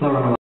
thorough